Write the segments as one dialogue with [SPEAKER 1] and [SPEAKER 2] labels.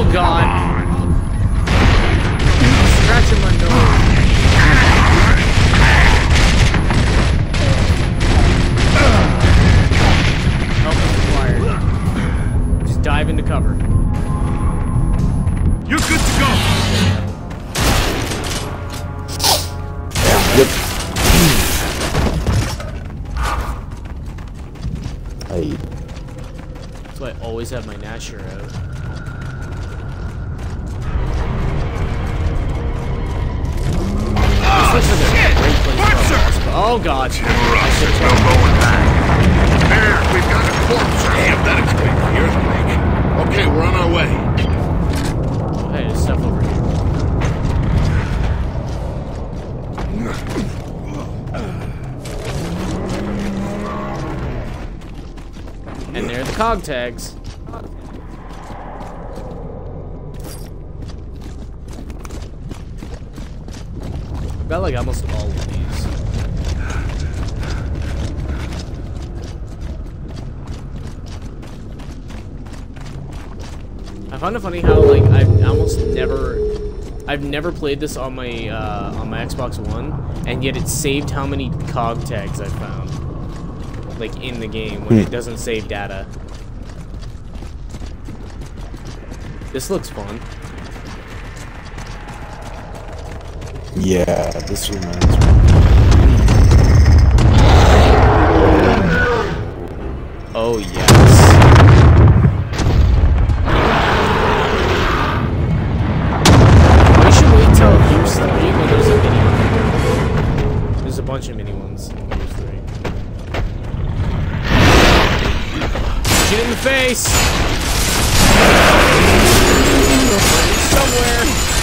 [SPEAKER 1] Oh god. Scratching my nose. Help required. Just dive into cover.
[SPEAKER 2] You're good to go.
[SPEAKER 3] Yep. Hey,
[SPEAKER 1] That's why I always have my Gnasher out. Oh god.
[SPEAKER 2] No going back. We've that. Okay, we're on our way.
[SPEAKER 1] Hey, stuff over here. And the COG tags. Got like almost all of these. I found it funny how like I've almost never I've never played this on my uh, on my Xbox One, and yet it saved how many COG tags I found, like in the game when it doesn't save data. This looks fun.
[SPEAKER 3] Yeah, this reminds me.
[SPEAKER 1] Oh yes. We should wait till Gears 3 when there's a mini one. There's a bunch of mini ones in Gears 3. Shoot in the face! Somewhere!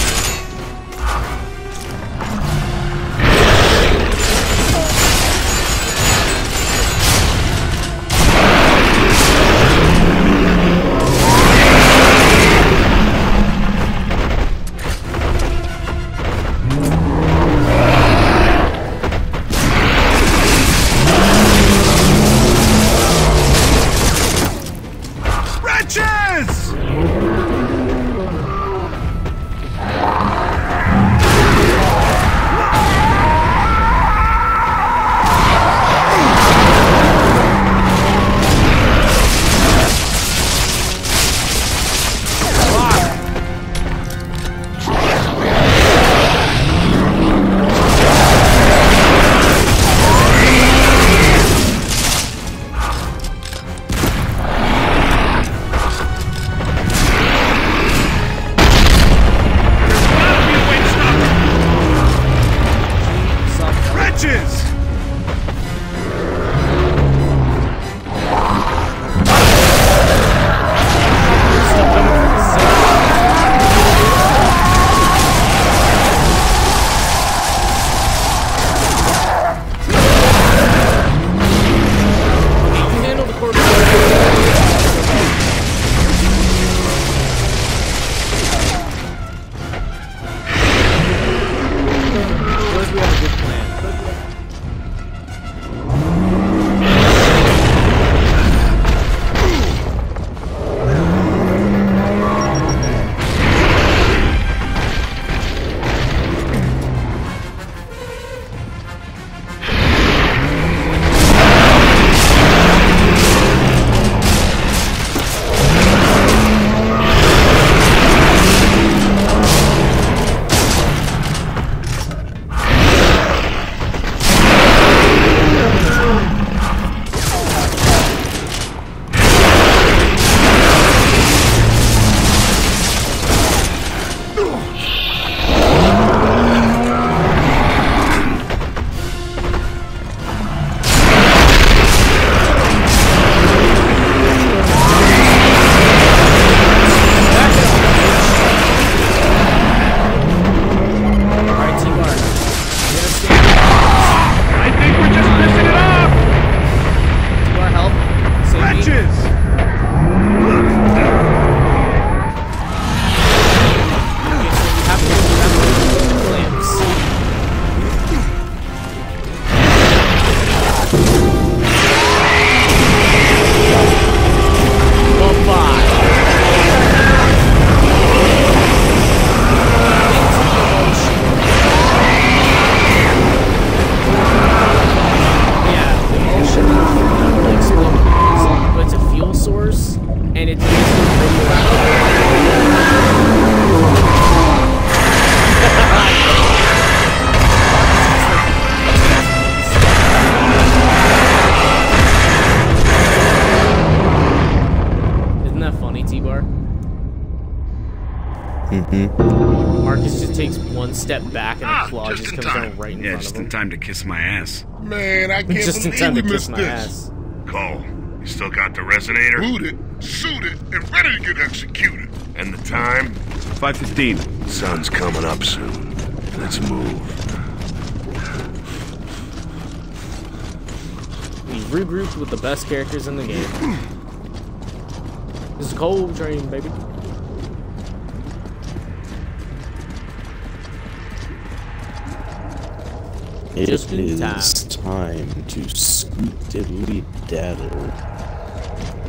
[SPEAKER 1] One step back and
[SPEAKER 2] Ah,
[SPEAKER 1] the claw
[SPEAKER 2] just
[SPEAKER 1] just
[SPEAKER 2] in
[SPEAKER 1] comes
[SPEAKER 2] time.
[SPEAKER 1] down right in
[SPEAKER 4] Yeah,
[SPEAKER 1] front
[SPEAKER 4] just in time to kiss my ass.
[SPEAKER 2] Man, I can't
[SPEAKER 1] Just in
[SPEAKER 2] believe
[SPEAKER 1] time
[SPEAKER 2] we
[SPEAKER 1] to kiss
[SPEAKER 2] missed
[SPEAKER 1] my
[SPEAKER 2] this.
[SPEAKER 1] ass.
[SPEAKER 2] Cole, you still got the resonator? Booted, suited, and ready to get executed. And the time?
[SPEAKER 4] 515.
[SPEAKER 2] Sun's coming up soon. Let's move.
[SPEAKER 1] We regrouped with the best characters in the game. This is Cole Train, baby.
[SPEAKER 3] It
[SPEAKER 1] Just in time.
[SPEAKER 3] time to scoot diddly daddle.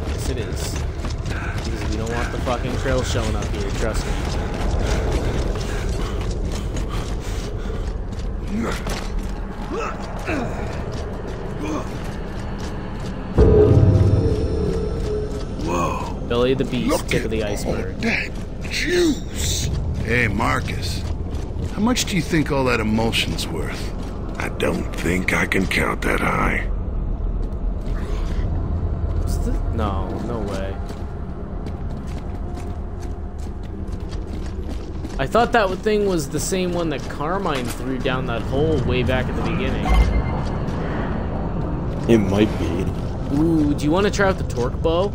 [SPEAKER 1] Yes, it is. Because we don't want the fucking trail showing up here, trust me.
[SPEAKER 2] Whoa.
[SPEAKER 1] Billy the Beast,
[SPEAKER 2] Look
[SPEAKER 1] tip of the iceberg.
[SPEAKER 2] that juice. Hey, Marcus. How much do you think all that emulsion's worth? I don't think I can count that high.
[SPEAKER 1] No, no way. I thought that thing was the same one that Carmine threw down that hole way back at the beginning.
[SPEAKER 3] It might be.
[SPEAKER 1] Ooh, do you want to try out the torque bow?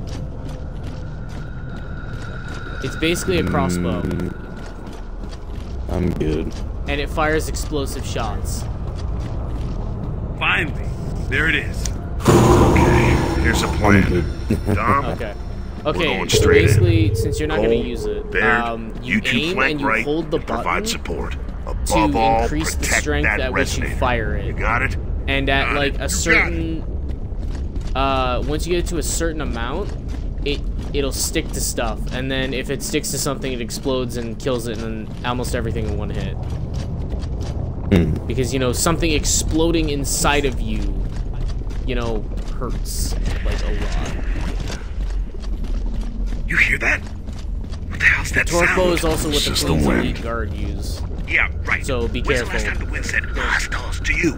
[SPEAKER 1] It's basically a crossbow,
[SPEAKER 3] Mm, I'm good.
[SPEAKER 1] and it fires explosive shots.
[SPEAKER 4] Finally. There it is.
[SPEAKER 2] Okay, here's a
[SPEAKER 3] I'm
[SPEAKER 2] plan.
[SPEAKER 3] good.
[SPEAKER 2] Dom,
[SPEAKER 1] Okay. Okay,
[SPEAKER 2] going
[SPEAKER 1] so
[SPEAKER 2] straight in.
[SPEAKER 1] basically, since you're not going to use it,
[SPEAKER 2] Baird,
[SPEAKER 1] um, you,
[SPEAKER 2] you two
[SPEAKER 1] aim
[SPEAKER 2] flank
[SPEAKER 1] and you
[SPEAKER 2] right
[SPEAKER 1] hold the
[SPEAKER 2] and provide
[SPEAKER 1] button
[SPEAKER 2] support.
[SPEAKER 1] to
[SPEAKER 2] Above all,
[SPEAKER 1] increase the
[SPEAKER 2] protect
[SPEAKER 1] strength
[SPEAKER 2] that
[SPEAKER 1] at which you
[SPEAKER 2] resonator.
[SPEAKER 1] fire
[SPEAKER 2] You
[SPEAKER 1] it.
[SPEAKER 2] got it?
[SPEAKER 1] And at
[SPEAKER 2] Got
[SPEAKER 1] like
[SPEAKER 2] it.
[SPEAKER 1] a certain, uh, once you get it to a certain amount, it it'll stick to stuff, and then if it sticks to something, it explodes and kills it, and then almost everything in one hit.
[SPEAKER 3] Hmm.
[SPEAKER 1] Because you know something exploding inside of you, you know, hurts like a lot.
[SPEAKER 4] You hear that? What the hell's that
[SPEAKER 1] Torque bow
[SPEAKER 4] sound?
[SPEAKER 1] is also what
[SPEAKER 2] It's
[SPEAKER 1] the
[SPEAKER 2] just the
[SPEAKER 1] Elite Guard use.
[SPEAKER 4] Yeah, right.
[SPEAKER 1] So be
[SPEAKER 4] When's the
[SPEAKER 1] careful.
[SPEAKER 4] last time the wind said hostiles to you?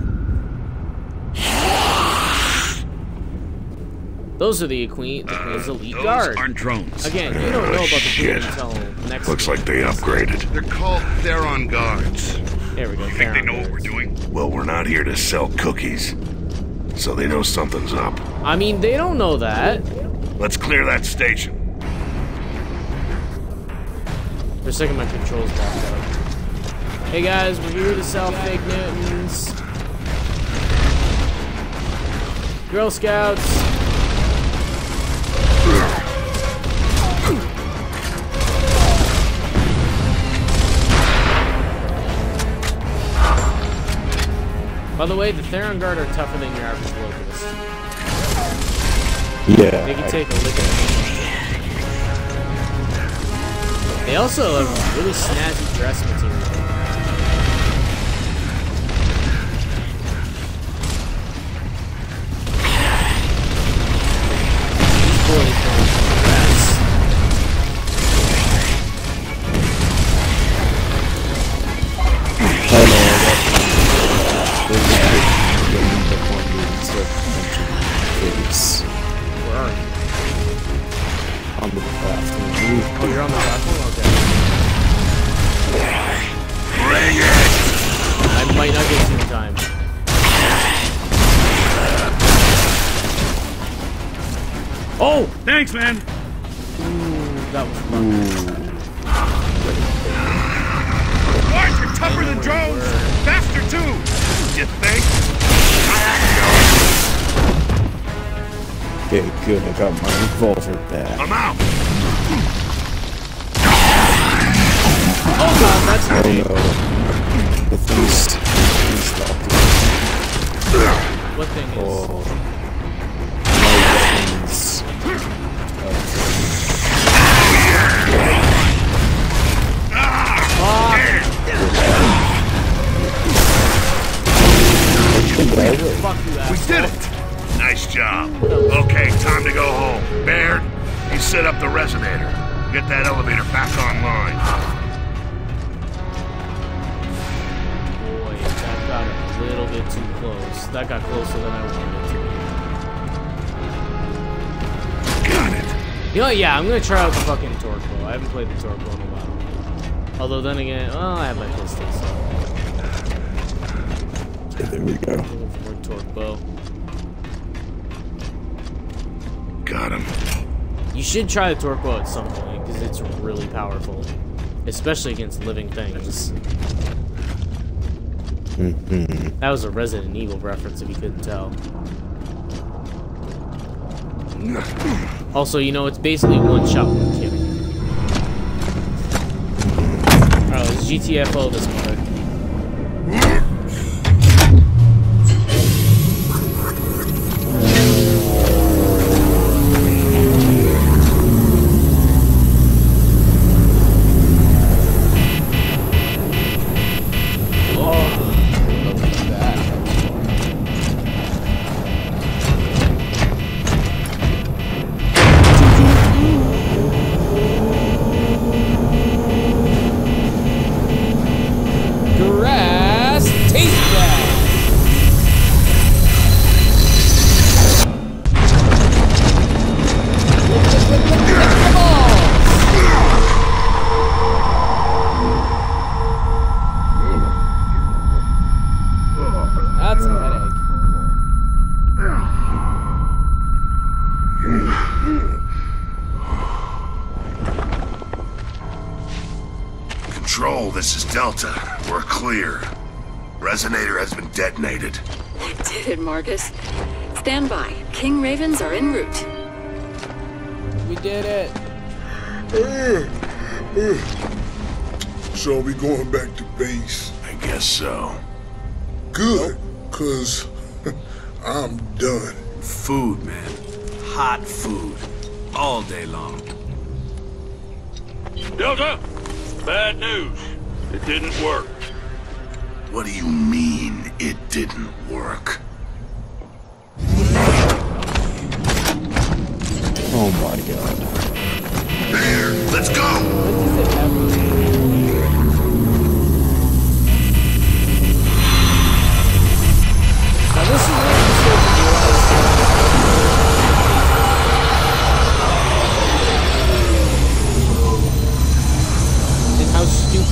[SPEAKER 1] Those are the Queen, the Queen's Elite
[SPEAKER 4] Uh, Those
[SPEAKER 1] Guard.
[SPEAKER 4] aren't drones.
[SPEAKER 1] Again, you don't know about the Queen
[SPEAKER 2] Shit.
[SPEAKER 1] until next.
[SPEAKER 2] Looks
[SPEAKER 1] game.
[SPEAKER 2] like they upgraded. They're called Theron Guards.
[SPEAKER 1] There we go.
[SPEAKER 4] You think they know what we're doing?
[SPEAKER 2] Well, we're not here to sell cookies. So they know something's up.
[SPEAKER 1] I mean, they don't know that.
[SPEAKER 2] Let's clear that station.
[SPEAKER 1] For a second, my controls backed up. Hey guys, we're here to sell fake Newtons. Girl Scouts. By the way, the Theron Guard are tougher than your average locust.
[SPEAKER 3] Yeah.
[SPEAKER 1] They can take a lick at me. They also have really snazzy dress material.
[SPEAKER 4] Thanks, man.
[SPEAKER 1] Ooh, that was fun.
[SPEAKER 4] Boys, you're tougher than drones. Faster, too.
[SPEAKER 2] You think?
[SPEAKER 3] Okay, good. I got my revolver back.
[SPEAKER 2] I'm out!
[SPEAKER 1] Oh god, that's
[SPEAKER 3] Oh
[SPEAKER 1] heavy.
[SPEAKER 3] no. The thing's, thing's stopped.
[SPEAKER 1] What thing is?
[SPEAKER 3] Oh.
[SPEAKER 2] We did it! Nice job. Okay, time to go home. Baird, you set up the resonator. Get that elevator back online.
[SPEAKER 1] Boy, that got a little bit too close. That got closer than I wanted You know, what, yeah, I'm gonna try out the fucking torque bow. I haven't played the torque bow in a while. Although then again, well, I have my pistol, so
[SPEAKER 3] Yeah, there we go.
[SPEAKER 1] I'm looking for a torque bow.
[SPEAKER 2] Got him.
[SPEAKER 1] You should try the torque bow at some point because it's really powerful, especially against living things. Mm-hmm. That was a Resident Evil reference, if you couldn't tell. Also, you know, it's basically one shot, one kill. Alright, oh, let's GTFO this part.
[SPEAKER 2] Delta. We're clear. Resonator has been detonated.
[SPEAKER 5] Did it, Marcus. Stand by. King Ravens are en route.
[SPEAKER 1] We did it. Eh, eh.
[SPEAKER 6] So we going back to base?
[SPEAKER 2] I guess so.
[SPEAKER 6] Good, cause I'm done.
[SPEAKER 7] Food, man. Hot food. All day long.
[SPEAKER 4] Delta, bad news. It didn't work.
[SPEAKER 2] What do you mean it didn't work?
[SPEAKER 3] Oh my god.
[SPEAKER 2] There, let's go!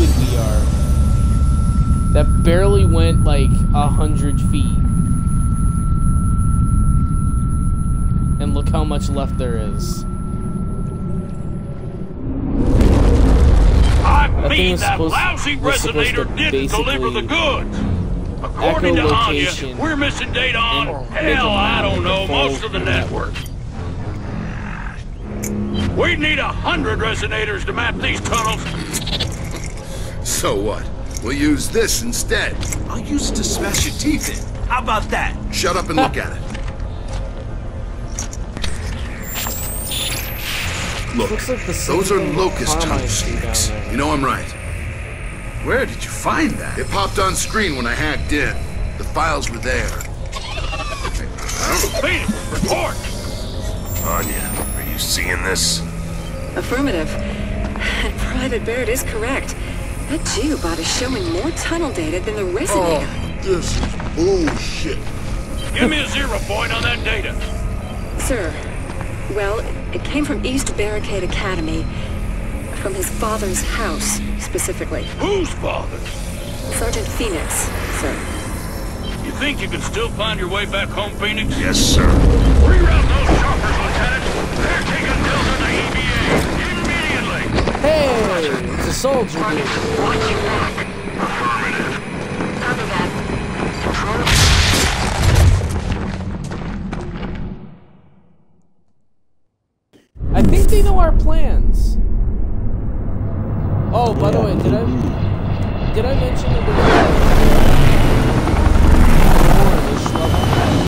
[SPEAKER 1] Stupid we are. That barely went like a hundred feet. And look how much left there is.
[SPEAKER 4] I
[SPEAKER 1] thing
[SPEAKER 4] mean, that lousy
[SPEAKER 1] to
[SPEAKER 4] resonator didn't deliver the goods. According to Anya, we're missing data on, hell, I don't know, most of the network. We need a hundred resonators to map these tunnels.
[SPEAKER 2] So what? We'll use this instead.
[SPEAKER 7] I'll use it to smash your teeth in. How about that?
[SPEAKER 2] Shut up and look at it. Look,
[SPEAKER 1] like
[SPEAKER 2] those are locust
[SPEAKER 1] Carmine
[SPEAKER 2] tunnel snakes. You know I'm right.
[SPEAKER 7] Where did you find that?
[SPEAKER 2] It popped on screen when I hacked in. The files were there.
[SPEAKER 4] Phoenix, report.
[SPEAKER 2] Anya, are you seeing this?
[SPEAKER 5] Affirmative. And Private Baird is correct. That geobot is showing more tunnel data than the resonator.
[SPEAKER 6] Oh, this is bullshit.
[SPEAKER 4] Give me a zero point on that data.
[SPEAKER 5] Sir, well, it came from East Barricade Academy. From his father's house, specifically.
[SPEAKER 4] Whose father?
[SPEAKER 5] Sergeant Phoenix, sir.
[SPEAKER 4] You think you can still find your way back home, Phoenix?
[SPEAKER 2] Yes, sir.
[SPEAKER 4] Reroute those choppers,
[SPEAKER 1] Hey, it's a soldier dude.